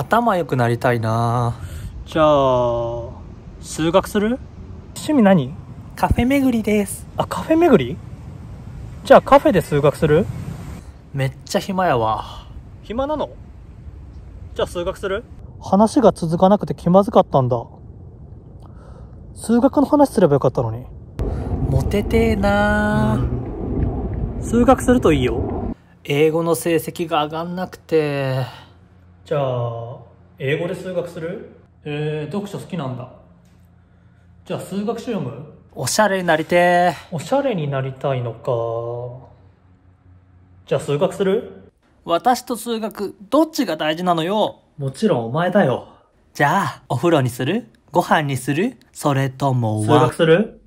頭良くなりたいな。じゃあ数学する？趣味何？カフェ巡りです。あカフェ巡り？じゃあカフェで数学する？めっちゃ暇やわ。暇なの？じゃあ数学する？話が続かなくて気まずかったんだ。数学の話すればよかったのに。モテてえな、数学するといいよ。英語の成績が上がんなくて。じゃあ英語で数学する？えー、読書好きなんだ。じゃあ数学書読む？おしゃれになりてえおしゃれになりたいのか。じゃあ数学する？私と数学どっちが大事なのよ。もちろんお前だよ。じゃあお風呂にする？ご飯にする？それとも数学する？